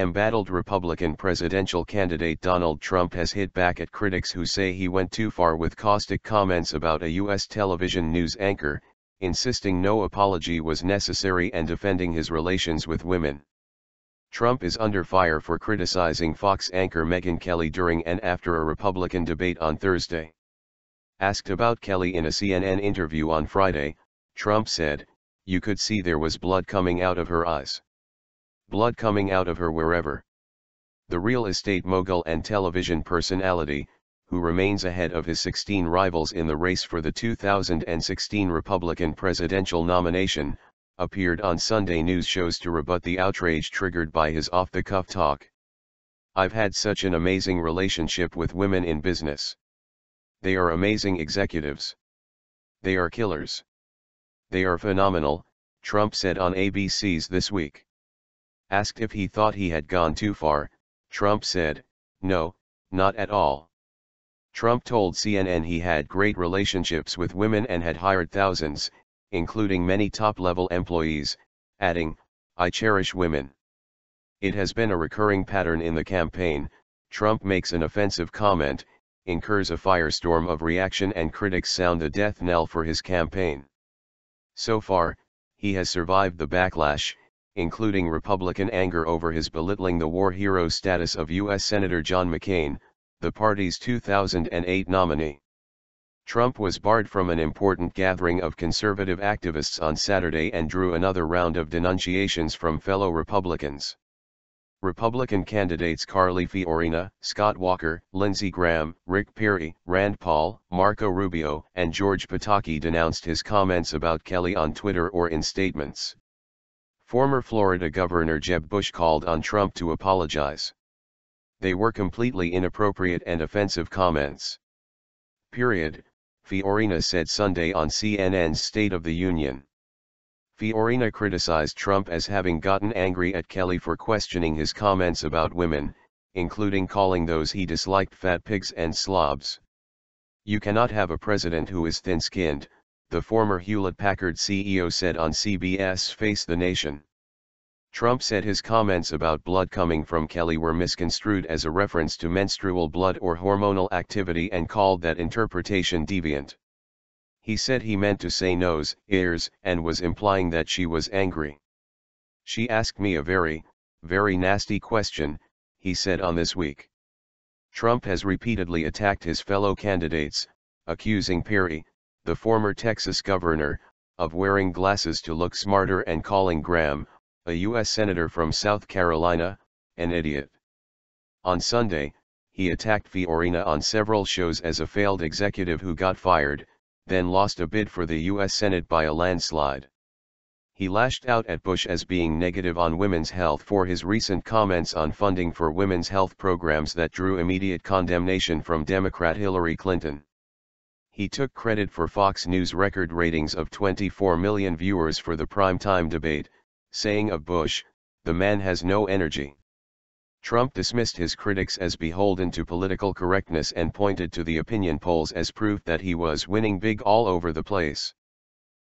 Embattled Republican presidential candidate Donald Trump has hit back at critics who say he went too far with caustic comments about a U.S. television news anchor, insisting no apology was necessary and defending his relations with women. Trump is under fire for criticizing Fox anchor Megyn Kelly during and after a Republican debate on Thursday. Asked about Kelly in a CNN interview on Friday, Trump said, You could see there was blood coming out of her eyes. Blood coming out of her wherever. The real estate mogul and television personality, who remains ahead of his 16 rivals in the race for the 2016 Republican presidential nomination, appeared on Sunday news shows to rebut the outrage triggered by his off-the-cuff talk. I've had such an amazing relationship with women in business. They are amazing executives. They are killers. They are phenomenal, Trump said on ABC's This Week. Asked if he thought he had gone too far, Trump said, no, not at all. Trump told CNN he had great relationships with women and had hired thousands, including many top-level employees, adding, I cherish women. It has been a recurring pattern in the campaign, Trump makes an offensive comment, incurs a firestorm of reaction and critics sound the death knell for his campaign. So far, he has survived the backlash, including Republican anger over his belittling the war hero status of U.S. Senator John McCain, the party's 2008 nominee. Trump was barred from an important gathering of conservative activists on Saturday and drew another round of denunciations from fellow Republicans. Republican candidates Carly Fiorina, Scott Walker, Lindsey Graham, Rick Perry, Rand Paul, Marco Rubio, and George Pataki denounced his comments about Kelly on Twitter or in statements. Former Florida Governor Jeb Bush called on Trump to apologize. They were completely inappropriate and offensive comments. Period, Fiorina said Sunday on CNN's State of the Union. Fiorina criticized Trump as having gotten angry at Kelly for questioning his comments about women, including calling those he disliked fat pigs and slobs. You cannot have a president who is thin-skinned, the former Hewlett-Packard CEO said on CBS Face the Nation. Trump said his comments about blood coming from Kelly were misconstrued as a reference to menstrual blood or hormonal activity and called that interpretation deviant. He said he meant to say nose, ears, and was implying that she was angry. She asked me a very, very nasty question, he said on This Week. Trump has repeatedly attacked his fellow candidates, accusing Perry, the former Texas governor, of wearing glasses to look smarter and calling Graham, a U.S. Senator from South Carolina, an idiot. On Sunday, he attacked Fiorina on several shows as a failed executive who got fired, then lost a bid for the U.S. Senate by a landslide. He lashed out at Bush as being negative on women's health for his recent comments on funding for women's health programs that drew immediate condemnation from Democrat Hillary Clinton. He took credit for Fox News record ratings of 24 million viewers for the primetime debate, saying of Bush, the man has no energy. Trump dismissed his critics as beholden to political correctness and pointed to the opinion polls as proof that he was winning big all over the place.